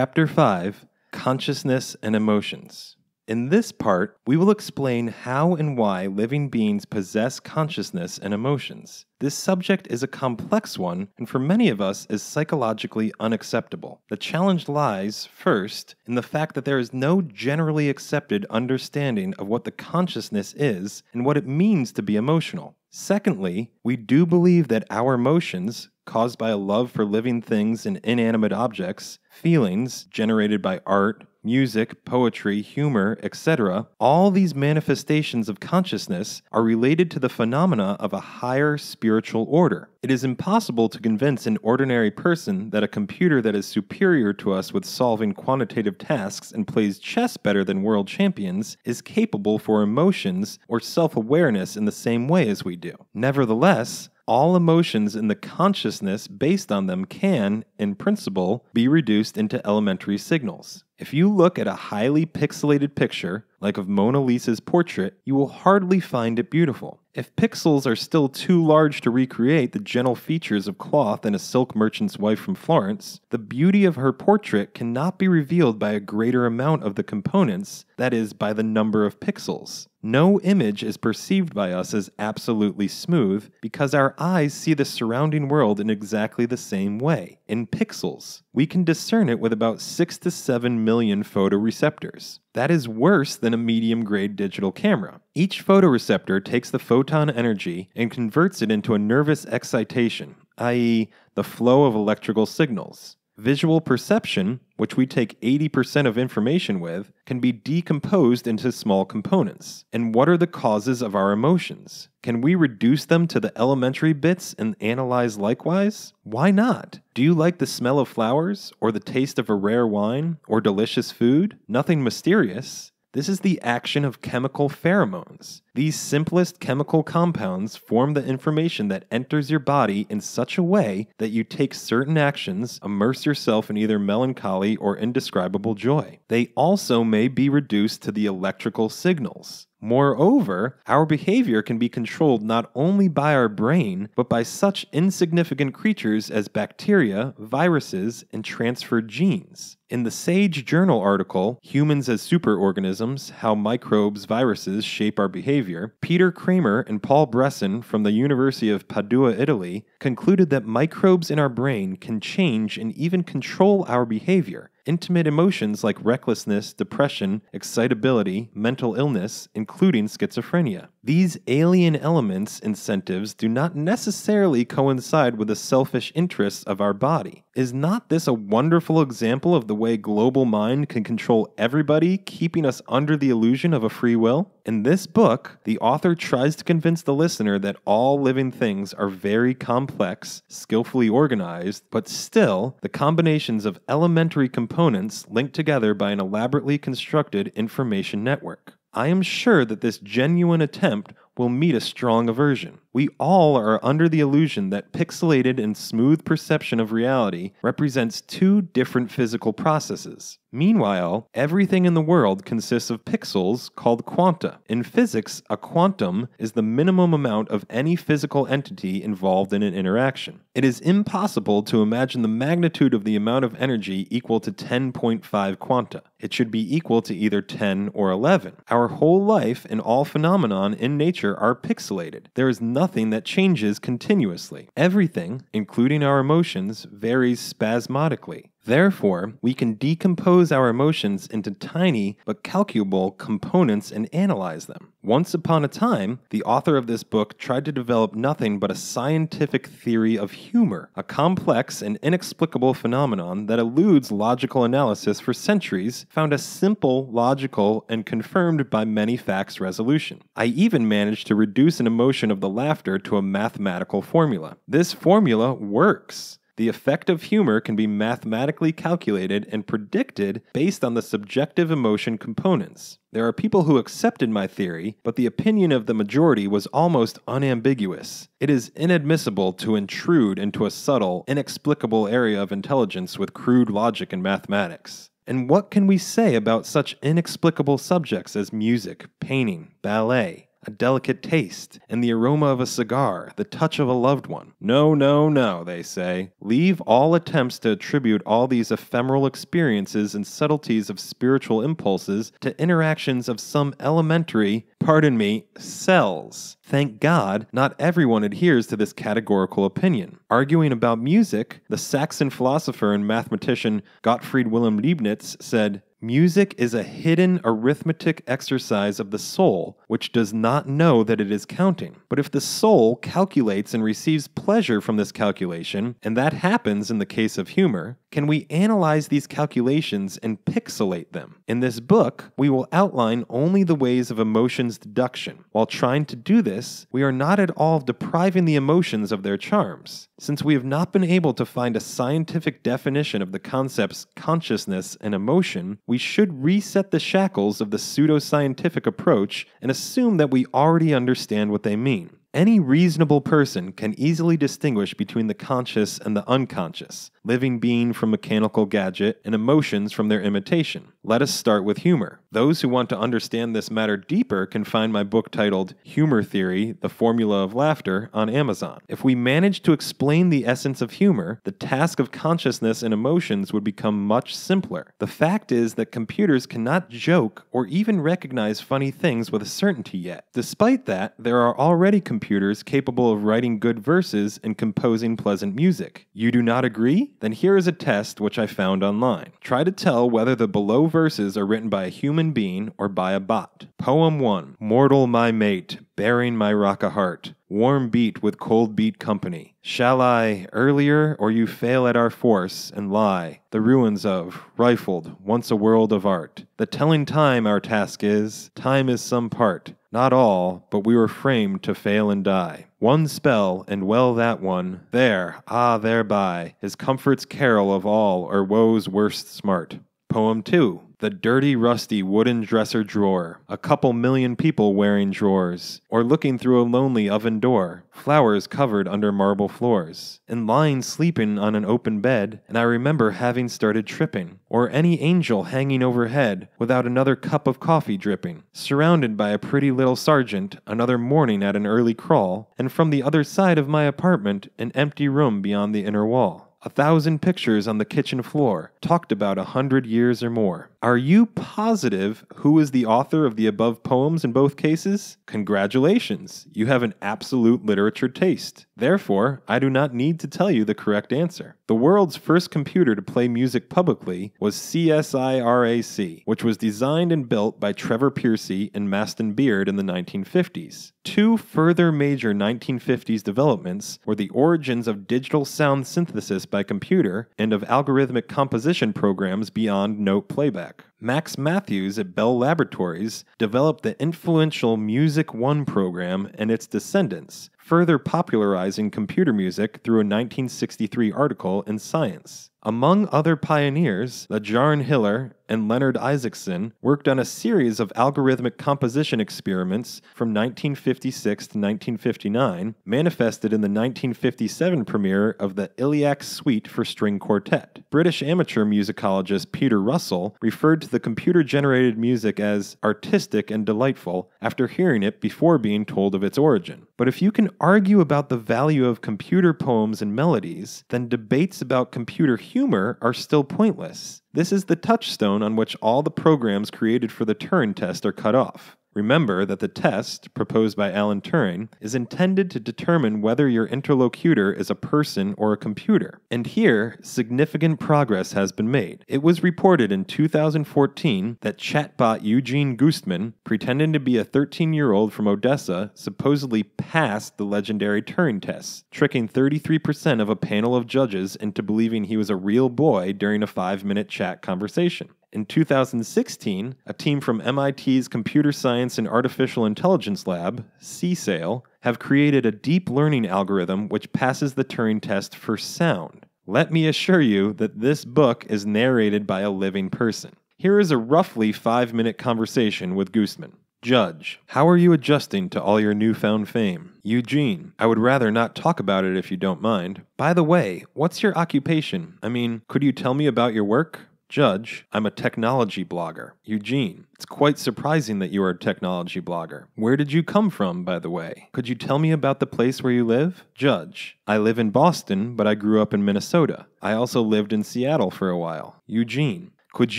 Chapter 5 Consciousness and Emotions. In this part, we will explain how and why living beings possess consciousness and emotions. This subject is a complex one and for many of us is psychologically unacceptable. The challenge lies, first, in the fact that there is no generally accepted understanding of what the consciousness is and what it means to be emotional. Secondly, we do believe that our emotions, caused by a love for living things and inanimate objects, feelings generated by art, music, poetry, humor, etc., all these manifestations of consciousness are related to the phenomena of a higher spiritual order. It is impossible to convince an ordinary person that a computer that is superior to us with solving quantitative tasks and plays chess better than world champions is capable for emotions or self awareness in the same way as we do. Nevertheless, all emotions in the consciousness based on them can, in principle, be reduced into elementary signals. If you look at a highly pixelated picture, like of Mona Lisa's portrait, you will hardly find it beautiful. If pixels are still too large to recreate the gentle features of cloth in a silk merchant's wife from Florence, the beauty of her portrait cannot be revealed by a greater amount of the components, that is, by the number of pixels. No image is perceived by us as absolutely smooth because our eyes see the surrounding world in exactly the same way, in pixels. We can discern it with about 6 to 7 million photoreceptors. That is worse than a medium grade digital camera. Each photoreceptor takes the photon energy and converts it into a nervous excitation, i.e., the flow of electrical signals. Visual perception, which we take 80% of information with, can be decomposed into small components. And what are the causes of our emotions? Can we reduce them to the elementary bits and analyze likewise? Why not? Do you like the smell of flowers, or the taste of a rare wine, or delicious food? Nothing mysterious. This is the action of chemical pheromones. These simplest chemical compounds form the information that enters your body in such a way that you take certain actions, immerse yourself in either melancholy or indescribable joy. They also may be reduced to the electrical signals. Moreover, our behavior can be controlled not only by our brain, but by such insignificant creatures as bacteria, viruses, and transferred genes. In the Sage Journal article, Humans as Superorganisms How Microbes, Viruses Shape Our Behavior, Peter Kramer and Paul Bressan from the University of Padua, Italy, concluded that microbes in our brain can change and even control our behavior. Intimate emotions like recklessness, depression, excitability, mental illness, including schizophrenia. These alien elements, incentives, do not necessarily coincide with the selfish interests of our body. Is not this a wonderful example of the way global mind can control everybody, keeping us under the illusion of a free will? In this book, the author tries to convince the listener that all living things are very complex, skillfully organized, but still, the combinations of elementary components linked together by an elaborately constructed information network. I am sure that this genuine attempt will meet a strong aversion. We all are under the illusion that pixelated and smooth perception of reality represents two different physical processes. Meanwhile, everything in the world consists of pixels called quanta. In physics, a quantum is the minimum amount of any physical entity involved in an interaction. It is impossible to imagine the magnitude of the amount of energy equal to 10.5 quanta. It should be equal to either 10 or 11. Our whole life and all phenomenon in nature are pixelated. There is nothing that changes continuously. Everything, including our emotions, varies spasmodically. Therefore, we can decompose our emotions into tiny but calculable components and analyze them. Once upon a time, the author of this book tried to develop nothing but a scientific theory of humor, a complex and inexplicable phenomenon that eludes logical analysis for centuries, found a simple, logical, and confirmed by many facts resolution. I even managed to reduce an emotion of the laughter to a mathematical formula. This formula works. The effect of humor can be mathematically calculated and predicted based on the subjective emotion components. There are people who accepted my theory, but the opinion of the majority was almost unambiguous. It is inadmissible to intrude into a subtle, inexplicable area of intelligence with crude logic and mathematics. And what can we say about such inexplicable subjects as music, painting, ballet? A delicate taste, and the aroma of a cigar, the touch of a loved one. No, no, no, they say. Leave all attempts to attribute all these ephemeral experiences and subtleties of spiritual impulses to interactions of some elementary, pardon me, cells. Thank God, not everyone adheres to this categorical opinion. Arguing about music, the Saxon philosopher and mathematician Gottfried Wilhelm Leibniz said, Music is a hidden arithmetic exercise of the soul, which does not know that it is counting. But if the soul calculates and receives pleasure from this calculation, and that happens in the case of humor, can we analyze these calculations and pixelate them? In this book, we will outline only the ways of emotions deduction. While trying to do this, we are not at all depriving the emotions of their charms. Since we have not been able to find a scientific definition of the concepts consciousness and emotion, we should reset the shackles of the pseudoscientific approach and assume that we already understand what they mean. Any reasonable person can easily distinguish between the conscious and the unconscious, living being from mechanical gadget, and emotions from their imitation. Let us start with humor. Those who want to understand this matter deeper can find my book titled Humor Theory The Formula of Laughter on Amazon. If we manage to explain the essence of humor, the task of consciousness and emotions would become much simpler. The fact is that computers cannot joke or even recognize funny things with a certainty yet. Despite that, there are already computers capable of writing good verses and composing pleasant music. You do not agree? Then here is a test which I found online. Try to tell whether the below verses are written by a human being or by a bot. Poem 1 Mortal my mate, bearing my rock a heart. Warm beat with cold beat company. Shall I earlier, or you fail at our force and lie? The ruins of, rifled, once a world of art. The telling time our task is, time is some part. Not all, but we were framed to fail and die. One spell, and well that one, there, ah, thereby, is comfort's carol of all or woe's worst smart. Poem 2 The dirty, rusty wooden dresser drawer. A couple million people wearing drawers. Or looking through a lonely oven door. Flowers covered under marble floors. And lying sleeping on an open bed, and I remember having started tripping. Or any angel hanging overhead, without another cup of coffee dripping. Surrounded by a pretty little sergeant, another morning at an early crawl, and from the other side of my apartment, an empty room beyond the inner wall. A thousand pictures on the kitchen floor, talked about a hundred years or more. Are you positive who is the author of the above poems in both cases? Congratulations, you have an absolute literature taste. Therefore, I do not need to tell you the correct answer. The world's first computer to play music publicly was CSIRAC, which was designed and built by Trevor Pearcey and Maston Beard in the 1950s. Two further major 1950s developments were the origins of digital sound synthesis by computer and of algorithmic composition programs beyond note playback. Max Mathews at Bell Laboratories developed the influential Music One program and its descendants, further popularizing computer music through a 1963 article in Science. Among other pioneers, Lejaren Hiller and Leonard Isaacson worked on a series of algorithmic composition experiments from 1956 to 1959, manifested in the 1957 premiere of the Illiac Suite for String Quartet. British amateur musicologist Peter Russell referred to the computer generated music as artistic and delightful after hearing it before being told of its origin. But if you can argue about the value of computer poems and melodies, then debates about computer humor are still pointless. This is the touchstone on which all the programs created for the Turing test are cut off. Remember that the test, proposed by Alan Turing, is intended to determine whether your interlocutor is a person or a computer. And here, significant progress has been made. It was reported in 2014 that chatbot Eugene Goostman, pretending to be a 13 year old from Odessa, supposedly passed the legendary Turing test, tricking 33% of a panel of judges into believing he was a real boy during a five minute chat conversation. In 2016, a team from MIT's Computer Science and Artificial Intelligence Lab, CSAIL, have created a deep learning algorithm which passes the Turing test for sound. Let me assure you that this book is narrated by a living person. Here is a roughly five minute conversation with Goostman. Judge, how are you adjusting to all your newfound fame? Eugene, I would rather not talk about it if you don't mind. By the way, what's your occupation? I mean, could you tell me about your work? Judge, I'm a technology blogger. Eugene, it's quite surprising that you are a technology blogger. Where did you come from, by the way? Could you tell me about the place where you live? Judge, I live in Boston, but I grew up in Minnesota. I also lived in Seattle for a while. Eugene, could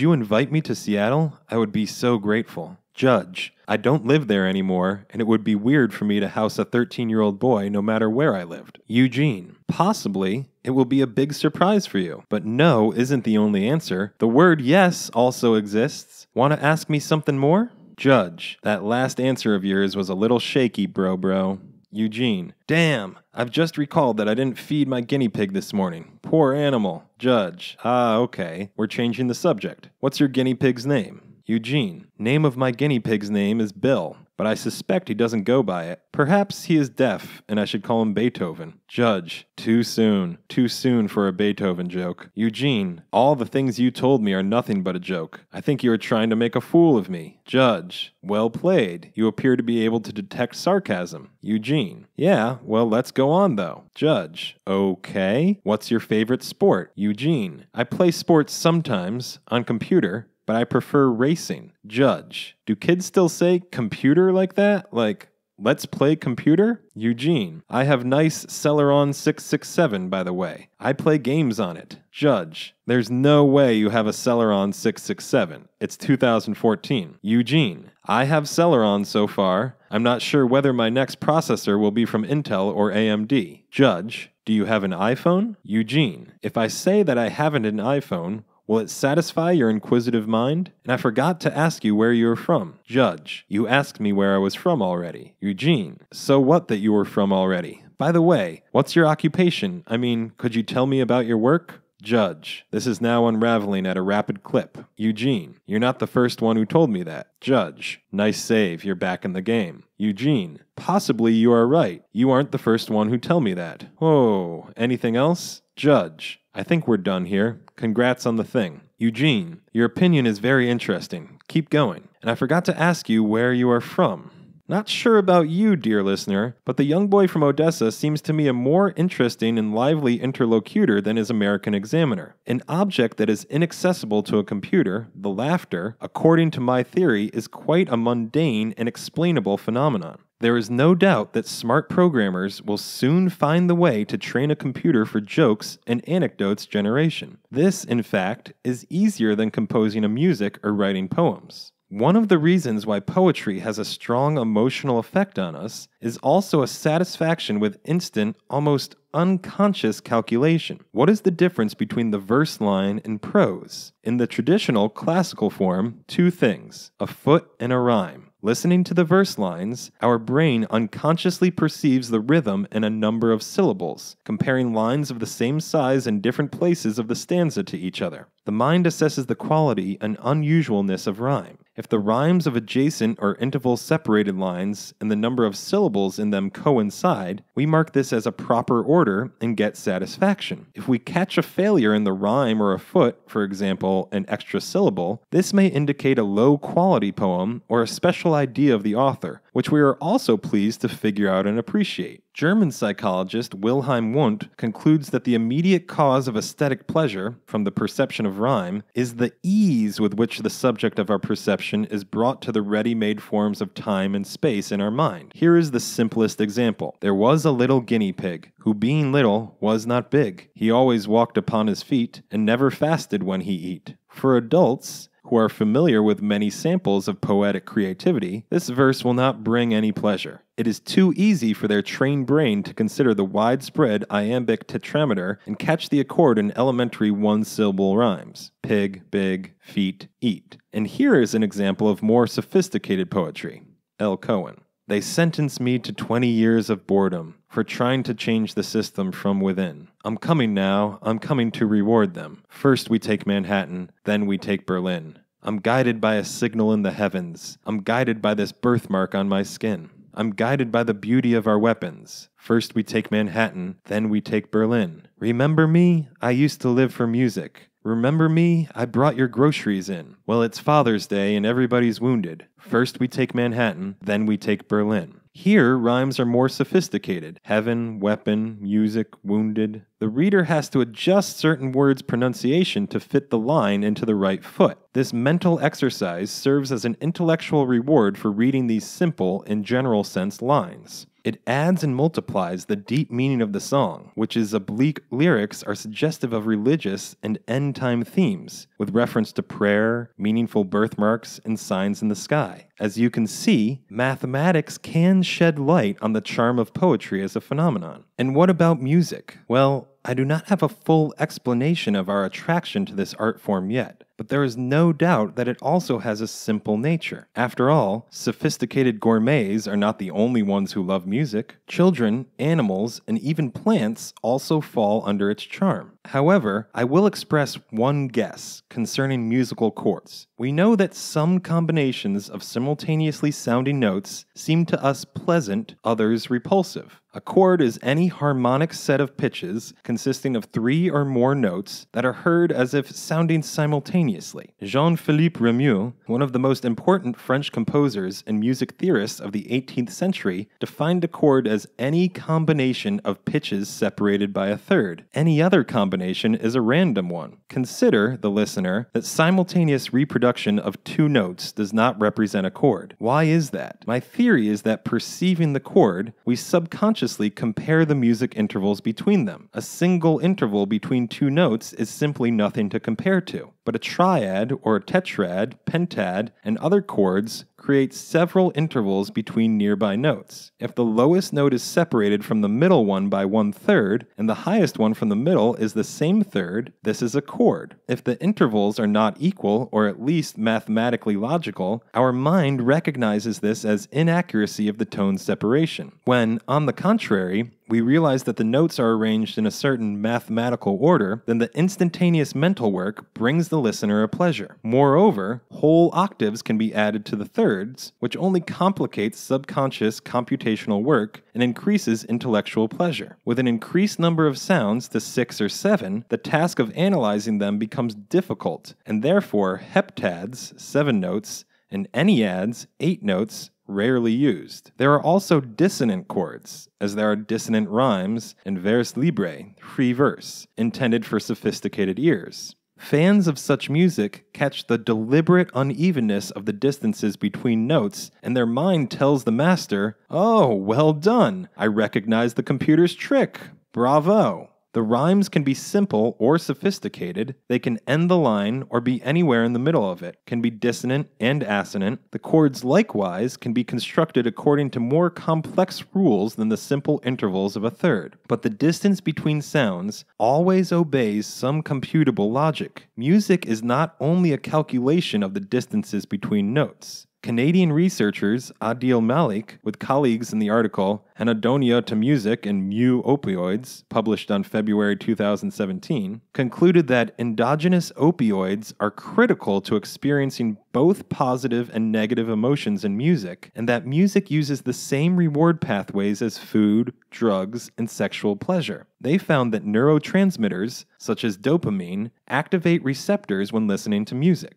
you invite me to Seattle? I would be so grateful. Judge, I don't live there anymore, and it would be weird for me to house a 13 year old boy no matter where I lived. Eugene, possibly it will be a big surprise for you. But no isn't the only answer. The word yes also exists. Want to ask me something more? Judge, that last answer of yours was a little shaky, bro, bro. Eugene, damn, I've just recalled that I didn't feed my guinea pig this morning. Poor animal. Judge, ah, okay, we're changing the subject. What's your guinea pig's name? Eugene, name of my guinea pig's name is Bill but I suspect he doesn't go by it. Perhaps he is deaf, and I should call him Beethoven. Judge, too soon. Too soon for a Beethoven joke. Eugene, all the things you told me are nothing but a joke. I think you are trying to make a fool of me. Judge, well played. You appear to be able to detect sarcasm. Eugene, yeah, well, let's go on though. Judge, okay. What's your favorite sport? Eugene, I play sports sometimes on computer, but I prefer racing. Judge, do kids still say computer like that? Like, let's play computer? Eugene, I have nice Celeron 667, by the way. I play games on it. Judge, there's no way you have a Celeron 667. It's 2014. Eugene, I have Celeron so far. I'm not sure whether my next processor will be from Intel or AMD. Judge, do you have an iPhone? Eugene, if I say that I haven't an iPhone, Will it satisfy your inquisitive mind? And I forgot to ask you where you are from. Judge, you asked me where I was from already. Eugene, so what that you were from already? By the way, what's your occupation? I mean, could you tell me about your work? Judge, this is now unraveling at a rapid clip. Eugene, you're not the first one who told me that. Judge, nice save, you're back in the game. Eugene, possibly you are right. You aren't the first one who tell me that. Oh, anything else? Judge, I think we're done here. Congrats on the thing. Eugene, your opinion is very interesting. Keep going. And I forgot to ask you where you are from. Not sure about you, dear listener, but the young boy from Odessa seems to me a more interesting and lively interlocutor than his American examiner. An object that is inaccessible to a computer, the laughter, according to my theory, is quite a mundane and explainable phenomenon. There is no doubt that smart programmers will soon find the way to train a computer for jokes and anecdotes generation. This, in fact, is easier than composing a music or writing poems. One of the reasons why poetry has a strong emotional effect on us is also a satisfaction with instant, almost unconscious calculation. What is the difference between the verse line and prose? In the traditional classical form, two things a foot and a rhyme. Listening to the verse lines, our brain unconsciously perceives the rhythm and a number of syllables, comparing lines of the same size in different places of the stanza to each other. The mind assesses the quality and unusualness of rhyme. If the rhymes of adjacent or interval separated lines and the number of syllables in them coincide, we mark this as a proper order and get satisfaction. If we catch a failure in the rhyme or a foot, for example, an extra syllable, this may indicate a low quality poem or a special idea of the author, which we are also pleased to figure out and appreciate. German psychologist Wilhelm Wundt concludes that the immediate cause of aesthetic pleasure, from the perception of rhyme, is the ease with which the subject of our perception is brought to the ready made forms of time and space in our mind. Here is the simplest example There was a little guinea pig, who being little was not big. He always walked upon his feet, and never fasted when he eat. For adults, who are familiar with many samples of poetic creativity, this verse will not bring any pleasure. It is too easy for their trained brain to consider the widespread iambic tetrameter and catch the accord in elementary one syllable rhymes pig, big, feet, eat. And here is an example of more sophisticated poetry. L. Cohen. They sentence me to 20 years of boredom for trying to change the system from within. I'm coming now, I'm coming to reward them. First we take Manhattan, then we take Berlin. I'm guided by a signal in the heavens. I'm guided by this birthmark on my skin. I'm guided by the beauty of our weapons. First we take Manhattan, then we take Berlin. Remember me? I used to live for music. Remember me? I brought your groceries in. Well, it's Father's Day and everybody's wounded. First we take Manhattan, then we take Berlin. Here, rhymes are more sophisticated heaven, weapon, music, wounded. The reader has to adjust certain words' pronunciation to fit the line into the right foot. This mental exercise serves as an intellectual reward for reading these simple, in general sense, lines. It adds and multiplies the deep meaning of the song, which is oblique lyrics are suggestive of religious and end time themes, with reference to prayer, meaningful birthmarks, and signs in the sky. As you can see, mathematics can shed light on the charm of poetry as a phenomenon. And what about music? Well, I do not have a full explanation of our attraction to this art form yet, but there is no doubt that it also has a simple nature. After all, sophisticated gourmets are not the only ones who love music. Children, animals, and even plants also fall under its charm. However, I will express one guess concerning musical chords. We know that some combinations of simultaneously sounding notes seem to us pleasant, others repulsive. A chord is any harmonic set of pitches consisting of three or more notes that are heard as if sounding simultaneously. Jean Philippe Rameau, one of the most important French composers and music theorists of the 18th century, defined a chord as any combination of pitches separated by a third. Any other combination is a random one. Consider, the listener, that simultaneous reproduction of two notes does not represent a chord. Why is that? My theory is that perceiving the chord, we subconsciously compare the music intervals between them. A single interval between two notes is simply nothing to compare to. But a triad or a tetrad, pentad, and other chords create several intervals between nearby notes. If the lowest note is separated from the middle one by one third, and the highest one from the middle is the same third, this is a chord. If the intervals are not equal, or at least mathematically logical, our mind recognizes this as inaccuracy of the tone separation. When, on the contrary, we realize that the notes are arranged in a certain mathematical order, then the instantaneous mental work brings the listener a pleasure. Moreover, whole octaves can be added to the thirds, which only complicates subconscious computational work and increases intellectual pleasure. With an increased number of sounds to six or seven, the task of analyzing them becomes difficult, and therefore heptads, seven notes, and enneads, eight notes, rarely used. There are also dissonant chords, as there are dissonant rhymes and vers libre, free verse, intended for sophisticated ears. Fans of such music catch the deliberate unevenness of the distances between notes, and their mind tells the master, Oh, well done! I recognize the computer's trick! Bravo! The rhymes can be simple or sophisticated. They can end the line or be anywhere in the middle of it, can be dissonant and assonant. The chords likewise can be constructed according to more complex rules than the simple intervals of a third. But the distance between sounds always obeys some computable logic. Music is not only a calculation of the distances between notes. Canadian researchers Adiel Mallik, with colleagues in the article Anhedonia to Music and Mu Opioids, published on February 2017, concluded that endogenous opioids are critical to experiencing both positive and negative emotions in music, and that music uses the same reward pathways as food, drugs, and sexual pleasure. They found that neurotransmitters, such as dopamine, activate receptors when listening to music.